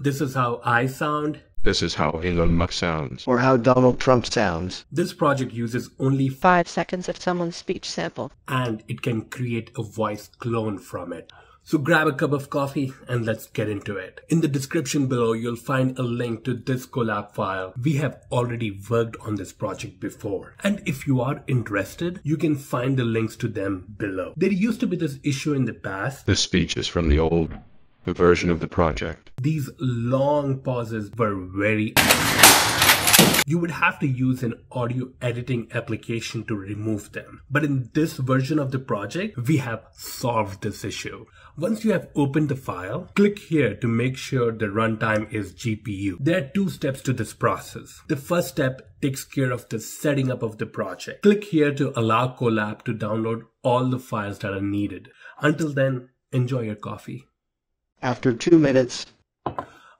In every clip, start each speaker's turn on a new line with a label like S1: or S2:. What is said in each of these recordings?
S1: This is how I sound.
S2: This is how Elon Musk sounds.
S3: or how Donald Trump sounds.
S1: This project uses only
S4: Five seconds of someone's speech sample.
S1: and it can create a voice clone from it. So grab a cup of coffee and let's get into it. In the description below, you'll find a link to this Colab file. We have already worked on this project before. And if you are interested, you can find the links to them below. There used to be this issue in the past.
S2: This speech is from the old version of the project.
S1: These long pauses were very you would have to use an audio editing application to remove them. But in this version of the project, we have solved this issue. Once you have opened the file, click here to make sure the runtime is GPU. There are two steps to this process. The first step takes care of the setting up of the project. Click here to allow Colab to download all the files that are needed. Until then, enjoy your coffee.
S3: After two minutes,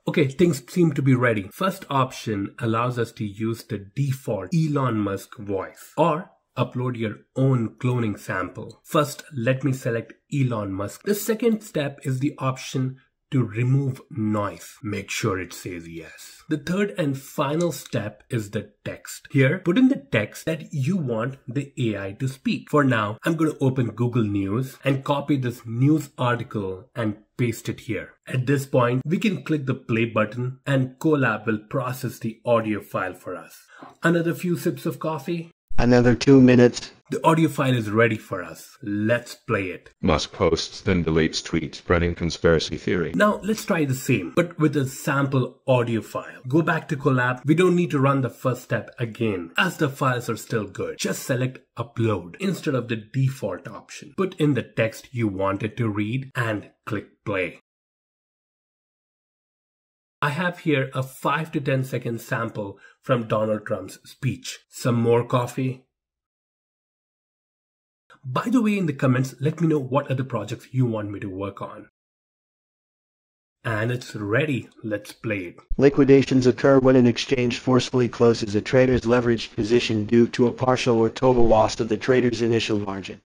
S1: Okay, things seem to be ready. First option allows us to use the default Elon Musk voice or upload your own cloning sample. First, let me select Elon Musk. The second step is the option to remove noise. Make sure it says yes. The third and final step is the text. Here, put in the text that you want the AI to speak. For now, I'm going to open Google News and copy this news article and paste it here. At this point, we can click the play button and Colab will process the audio file for us. Another few sips of coffee.
S3: Another two minutes,
S1: The audio file is ready for us. Let's play it.
S2: Musk posts then deletes tweet spreading conspiracy theory.
S1: Now let's try the same, but with a sample audio file. Go back to Colab. We don't need to run the first step again, as the files are still good. Just select upload instead of the default option. Put in the text you wanted to read and click play. I have here a 5 to 10 second sample from Donald Trump's speech. Some more coffee? By the way, in the comments, let me know what other projects you want me to work on. And it's ready. Let's play it.
S3: liquidations occur when an exchange forcefully closes a trader's leveraged position due to a partial or total loss of the trader's initial margin.